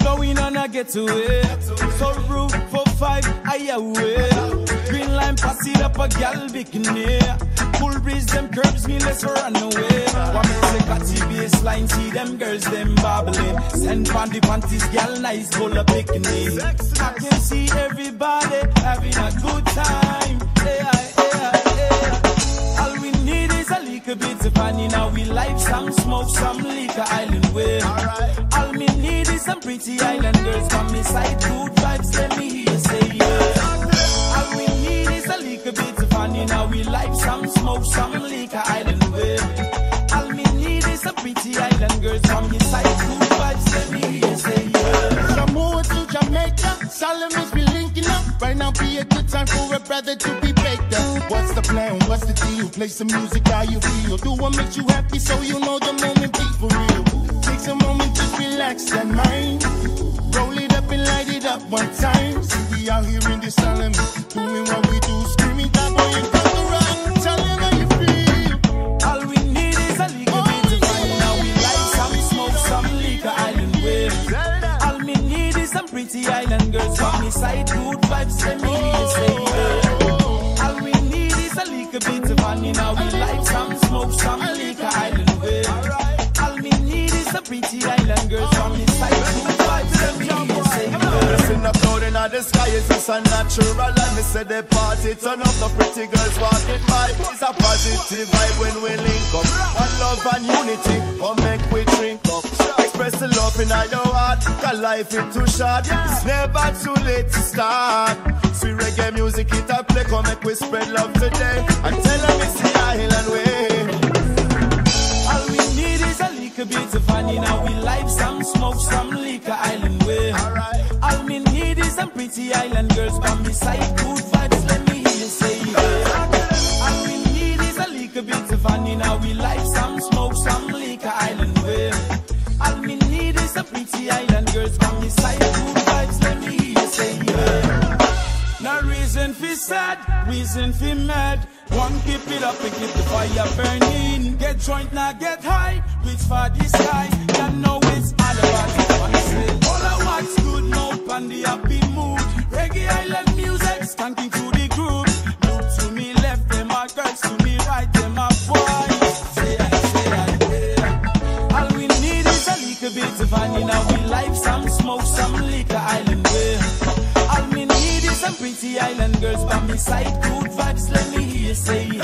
a get away. So roof for five, I away. Green line pass it up a gal bikini. Cool breeze, them curbs me, let's run away. One at the baseline, see them girls, them babbling. Send panty panties, gal nice, full of bikini. I can see everybody having a good time. All we need is a little bit of fun in our life, some smoke, some liquor, island way. All me need some pretty island girls from me side, good vibes, let me hear you say yeah. All we need is a little bit of fun in our life, some smoke, some liquor, island way. All me need is some pretty island girls from me side, good vibes, let me hear you say yeah. Samoa to Jamaica, Solomons be linking up. Right now be a good time for a brother to be baked up. What's the plan? What's the deal? Play some music, how you feel? Do what makes you happy so you know the that mind. Roll it up and light it up one time. See we out here in the Solomon, doing what we do, screaming that boy and come around. Tell him how you feel. All we need is a little bit of. Now we like some smoke, some liquor, island way. All me need is some pretty island girls from me side, good vibes, let me say. All we need is a little bit of fun. Now we like some the sky is just a natural And me say the party turn up, the pretty girls walking by It's a positive vibe when we link up. One love and unity, come make we drink up. Express the love in your heart, cause life is too short. It's never too late to start. Sweet reggae music, it a play, come make we spread love today. And tell them it's the pretty island girls from me side, good vibes, let me hear you say yeah. All we need is a little bit of fun in our life, some smoke, some liquor, island way. All me need is a pretty island girls from me side, good vibes, let me hear you say yeah. No reason for sad, reason for mad. One keep it up and keep the fire burning. Get joint now, get high, reach for the sky. You know it's all about fun in our life, some smoke, some liquor, island way. All me need is some pretty island girls by me side, good vibes, let me hear you say